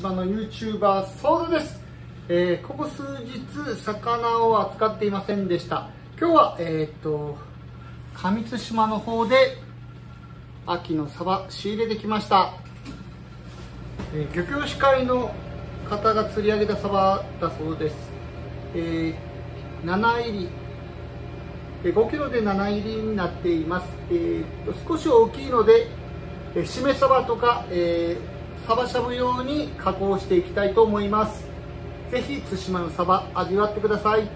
島の YouTuber ソードです、えー、ここ数日魚を扱っていませんでした。今日はえっ、と上津島の方で秋のサバ仕入れてきました、えー、漁協司会の方が釣り上げたサバだそうです、えー、7入り。5キロで7入りになっています、えーと、少し大きいのでしめ鯖とか、えー、サバしゃぶ用に加工していきたいと思います。ぜひ対馬のサバ味わってください。